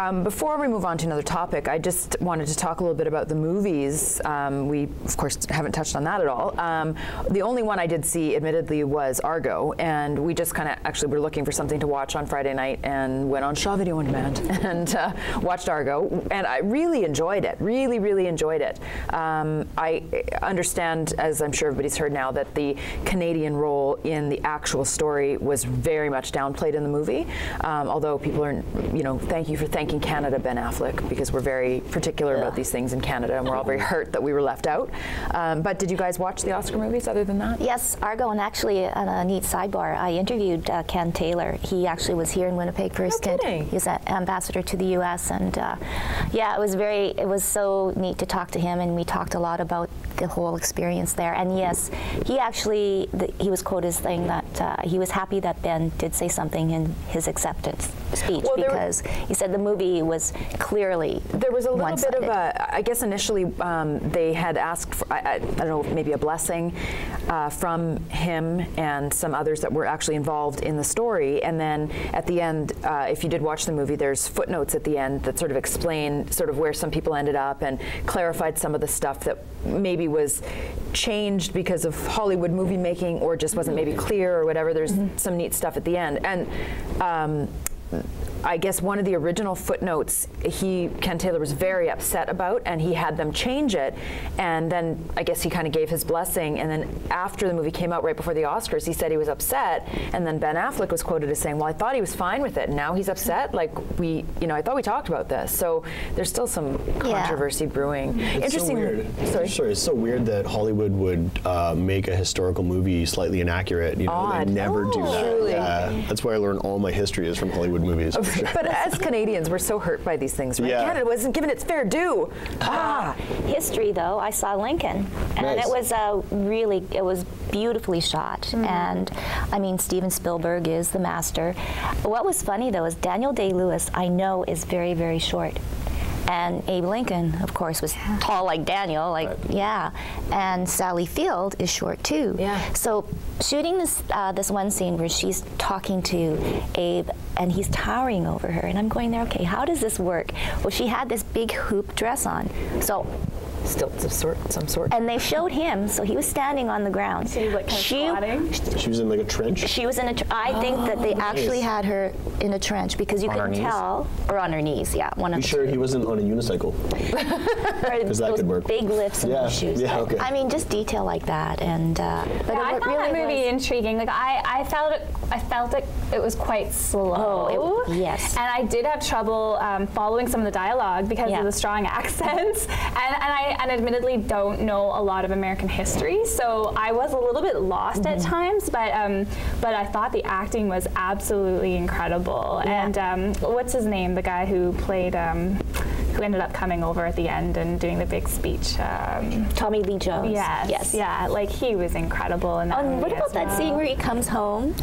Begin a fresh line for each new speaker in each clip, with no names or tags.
Um, before we move on to another topic, I just wanted to talk a little bit about the movies. Um, we, of course, haven't touched on that at all. Um, the only one I did see, admittedly, was Argo, and we just kind of actually were looking for something to watch on Friday night and went on Shaw Video on Demand and uh, watched Argo, and I really enjoyed it. Really, really enjoyed it. Um, I understand, as I'm sure everybody's heard now, that the Canadian role in the actual story was very much downplayed in the movie. Um, although people are, you know, thank you for thanking Canada, Ben Affleck, because we're very particular yeah. about these things in Canada, and we're all very hurt that we were left out. Um, but did you guys watch the Oscar movies other than that?
Yes, Argo, and actually, on a neat sidebar, I interviewed uh, Ken Taylor. He actually was here in Winnipeg for a
no
stint.
Kidding.
He's an ambassador to the U.S. and uh, yeah, it was very, it was so neat to talk to him, and we talked a lot about the whole experience there. And yes, he actually, the, he was quoted as saying that uh, he was happy that Ben did say something in his acceptance speech well, because he said the movie was clearly
there was a little bit of a. I guess initially um, they had asked for I, I, don't know maybe a blessing uh, from him and some others that were actually involved in the story, and then at the end, uh, if you did watch the movie, there's footnotes at the end that sort of explain sort of where some people ended up and clarified some of the stuff that maybe was changed because of Hollywood movie making or just wasn't maybe clear or whatever. There's mm-hmm. some neat stuff at the end. And um, I guess one of the original footnotes he Ken Taylor was very upset about, and he had them change it. And then I guess he kind of gave his blessing. And then after the movie came out, right before the Oscars, he said he was upset. And then Ben Affleck was quoted as saying, "Well, I thought he was fine with it, and now he's upset. Like we, you know, I thought we talked about this." So there's still some controversy yeah. brewing.
It's Interesting. So weird. Sorry. Sorry, it's so weird that Hollywood would uh, make a historical movie slightly inaccurate. You know,
Odd.
they never
oh,
do that.
Truly.
Yeah, that's why I learn all my history is from Hollywood movies.
but as Canadians, we're so hurt by these things, right? Yeah. Canada wasn't given its fair due.
Ah. History, though, I saw Lincoln, and nice. it was a really, it was beautifully shot. Mm. And I mean, Steven Spielberg is the master. What was funny though is Daniel Day Lewis, I know, is very, very short. And Abe Lincoln, of course, was tall like Daniel, like, right. yeah. And Sally Field is short too.
Yeah.
So shooting this, uh, this one scene where she's talking to Abe and he's towering over her, and I'm going there, okay, how does this work? Well, she had this big hoop dress on. So
stilts of sort, some sort.
And they showed him, so he was standing on the ground.
So he like kind
she, of She was in like a trench?
She was in a, tr I oh, think that they actually had her in a trench because you
on
can tell, or on her knees, yeah. One
of
you
sure
two.
he wasn't on a unicycle?
Because that could work. big lifts in
yeah.
shoes.
Yeah, okay.
I mean, just detail like that. And uh,
but yeah, I found really that movie was. intriguing. Like I, I felt it, I felt it, it was quite slow.
Oh, it, yes.
And I did have trouble um, following some of the dialogue because yeah. of the strong accents. and, and I, and admittedly don't know a lot of American history, so I was a little bit lost mm-hmm. at times. But um, but I thought the acting was absolutely incredible. Yeah. And um, what's his name? The guy who played. Um, who ended up coming over at the end and doing the big speech? Um,
Tommy Lee Jones.
Yes, yes, yeah. Like he was incredible. And
um, what about well. that scene where he comes home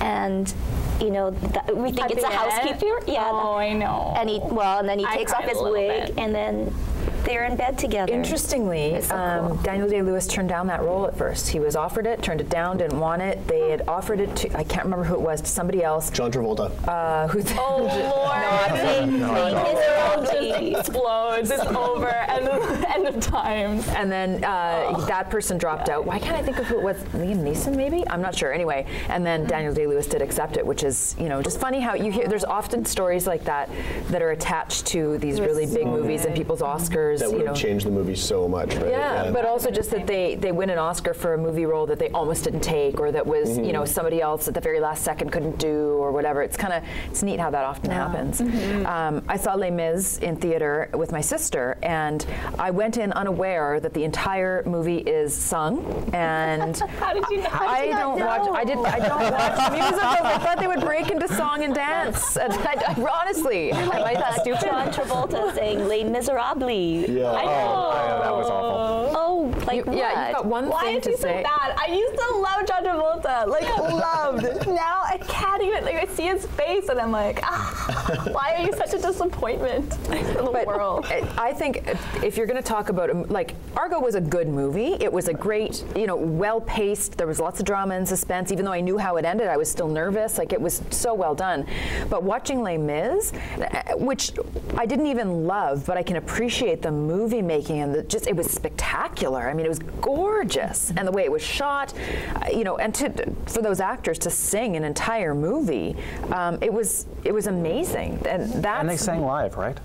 and you know, we think
At
it's a housekeeper.
Yeah. Oh, I know.
And he well, and then he takes off his wig, bit. and then they're in bed together.
Interestingly, so um, cool. Daniel Day Lewis turned down that role at first. He was offered it, turned it down, didn't want it. They had offered it to, I can't remember who it was, to somebody else.
John Travolta.
Uh, who's
oh, Lord. no, no, no, just explodes. It's over. End of, end of times.
And then uh, oh. that person dropped yeah. out. Why can't I think of who it was? Liam Neeson, maybe? I'm not sure. Anyway, and then Daniel Day Lewis did accept it, which is, you know, just funny how you hear, there's often stories like that that are attached to these really big movies and people's Oscars
that would
you
know, have changed the movie so much, right?
Yeah, yeah, but also just that they they win an Oscar for a movie role that they almost didn't take, or that was mm-hmm. you know somebody else at the very last second couldn't do, or whatever. It's kind of it's neat how that often yeah. happens. Mm-hmm. Um, I saw Les Mis in theater with my sister, and I went in unaware that the entire movie is sung. And
how did you? How
did I
you
don't
know?
watch. I did. I don't watch musicals. I thought they would break into song and dance. And I, I, honestly,
like I stupid. John Travolta saying "Les Miserables."
Yeah.
I
know. Oh, that was awful.
Oh, like
you, Yeah, you've got one
Why
thing
to
say.
Why is he so bad? I used to love John Travolta, like loved. now I can't even. Like I see his face, and I'm like, ah, why are you such a disappointment?
but
world.
I think if you're going to talk about um, like Argo was a good movie. It was a great, you know, well paced. There was lots of drama and suspense. Even though I knew how it ended, I was still nervous. Like it was so well done. But watching Les Mis, uh, which I didn't even love, but I can appreciate the movie making and the, just it was spectacular. I mean, it was gorgeous, and the way it was shot, uh, you know, and to for those actors to sing an entire movie, um, it was it was amazing. And that
And they sang live, right?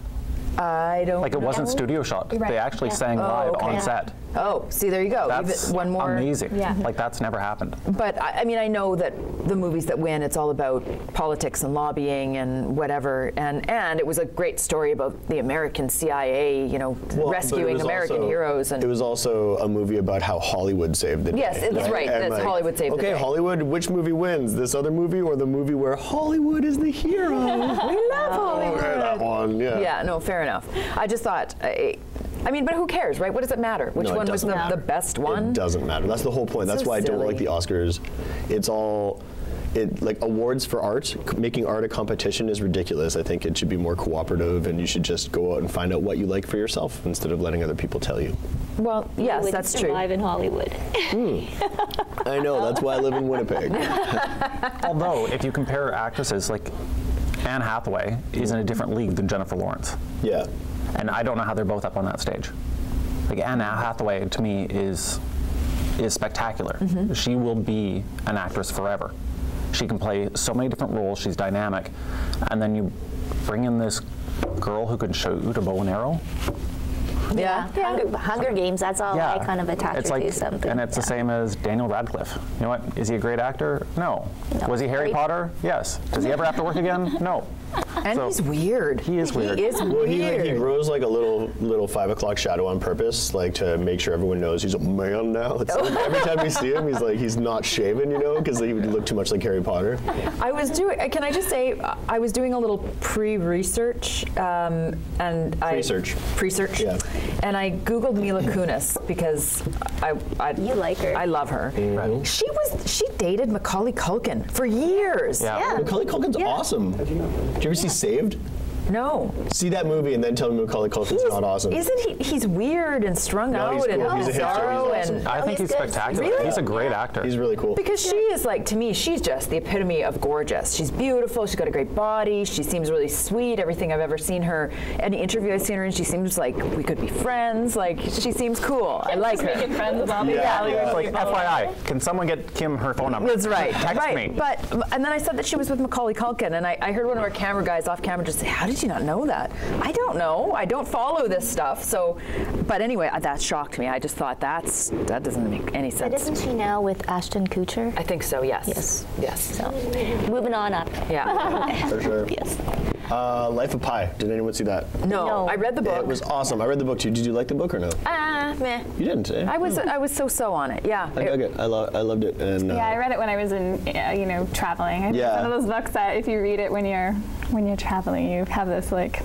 I don't
Like it wasn't studio shot.
Right,
They actually
yeah.
sang
Oh,
live
okay.
on
Yeah.
set.
Oh, see, there you go.
That's
Even one more.
amazing.
Yeah.
Like that's never happened.
But I, I mean, I know that the movies that win, it's all about politics and lobbying and whatever. And and it was a great story about the American CIA, you know,
Well,
rescuing American
also-
heroes. And
it was also a movie about how Hollywood saved the day.
Yes, that's right.
And
That's Hollywood saved the
okay. Hollywood, which movie wins? This other movie or the movie where Hollywood is the hero?
we love Hollywood.
Okay, that one, yeah.
Yeah, no, fair enough. I just thought. I, I mean, but who cares, right? What does it matter? Which
No, it
one was the, the best one?
It doesn't matter. That's the whole point. That's
So
why I don't like the Oscars. It's all. It, like awards for art, c- making art a competition is ridiculous. I think it should be more cooperative, and you should just go out and find out what you like for yourself instead of letting other people tell you.
Well, yes,
Wouldn't
that's true.
Live in Hollywood. Hmm.
I know that's why I live in Winnipeg.
Although, if you compare actresses, like Anne Hathaway is in a different league than Jennifer Lawrence.
yeah,
And I don't know how they're both up on that stage. Like Anne Hathaway to me is is spectacular.
Mm-hmm.
She will be an actress forever. She can play so many different roles. She's dynamic, and then you bring in this girl who can shoot a bow and arrow.
Yeah.
Hunger, Hunger Games, that's all I kind of attach
it's
her
like,
to something.
and it's the same as Daniel Radcliffe. You know what? Is he a great actor? No.
No.
Was he Harry
Harry-
Potter? Yes. Does he ever have to work again? No.
And
So-
he's weird.
He is weird.
He is
well, he like, he grows like a little little five o'clock shadow on purpose, like to make sure everyone knows he's a man now. It's like, every time we see him, he's like he's not shaven, you know, because he would look too much like Harry Potter.
I was doing. Can I just say, I was doing a little pre-research, um, and I
Pre-search.
pre-search,
Yeah.
and I googled Mila Kunis because I, I
You like her.
I love her.
Mm-hmm.
She was she dated Macaulay Culkin for years.
Yeah.
Yeah.
Macaulay Culkin's awesome. Did you ever see Saved?
No.
See that movie and then tell me Macaulay Culkin's not awesome.
Isn't he? He's weird and strung
No,
out
he's
and
cool. He's a
bizarro
He's awesome.
and.
I think
he's
he's spectacular.
Really?
He's a great actor.
He's really cool.
Because she is like to me, she's just the epitome of gorgeous. She's beautiful. She's got a great body. She seems really sweet. Everything I've ever seen her, any interview I've seen her in, she seems like we could be friends. Like she seems cool. I like
Just
her.
making friends with all these
Yeah,
Hollywood
yeah.
like. FYI, can someone get Kim her phone number?
That's right.
Text
right.
me.
But and then I said that she was with Macaulay Culkin, and I, I heard one of our camera guys off camera just say, "How did you not know that?" I don't know. I don't follow this stuff. So, but anyway, uh, that shocked me. I just thought that's that doesn't make any
But
sense.
isn't she now with Ashton Kutcher?
I think so. Yes.
Yes.
Yes.
So, moving on up.
Yeah.
For sure.
Yes.
Uh, Life of Pi. Did anyone see that?
No,
No.
I read the book.
It was awesome. I read the book too. Did you like the book or no?
Ah, meh.
You didn't. Eh?
I was I was so so on it. Yeah.
I dug it. I, lo- I loved it. And uh,
Yeah, I read it when I was in, uh, you know, traveling. I
Yeah.
It's one of those books that if you read it when you're when you're traveling, you have this like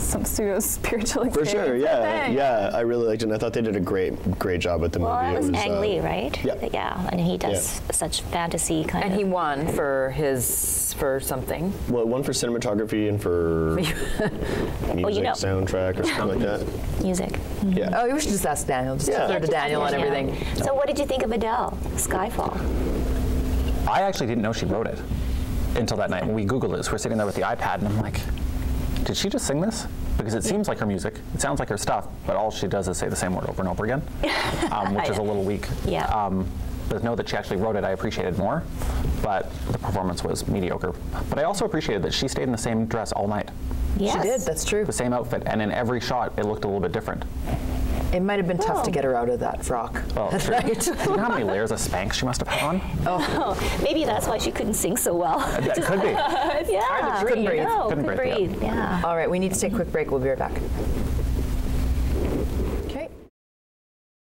some pseudo spiritual experience.
For
sure,
yeah,
think.
yeah. I really liked it. and I thought they did a great, great job with the
Well,
movie.
it was, Ang
uh,
Lee, right?
yeah.
Yeah, and he does such fantasy kind
And
of.
And he won for his for something.
Well, one for cinematography and for music
you know-
soundtrack or something like that.
music.
Yeah.
Oh, we should just ask Daniel. Just
Yeah.
defer to
Just
Daniel on
yeah.
everything.
So, what did you think of Adele, Skyfall?
I actually didn't know she wrote it until that night when we Googled it. So we're sitting there with the iPad, and I'm like, did she just sing this? Because it seems like her music, it sounds like her stuff, but all she does is say the same word over and over again, um, which is a little weak.
Yeah.
Um, but to know that she actually wrote it, I appreciated more. But the performance was mediocre. But I also appreciated that she stayed in the same dress all night,
Yes.
She did. That's true.
the same outfit, and in every shot, it looked a little bit different.
It might have been tough to
Oh.
get her out of that frock.
Oh, sure.
right.
Do you know how many layers of Spanx she must have had on?
Oh, maybe that's why she couldn't sing so well.
Uh, that could be.
yeah.
Couldn't breathe.
No,
Couldn't
could
breathe, yeah.
breathe. Yeah.
All right, we need to take a quick break. We'll be right back.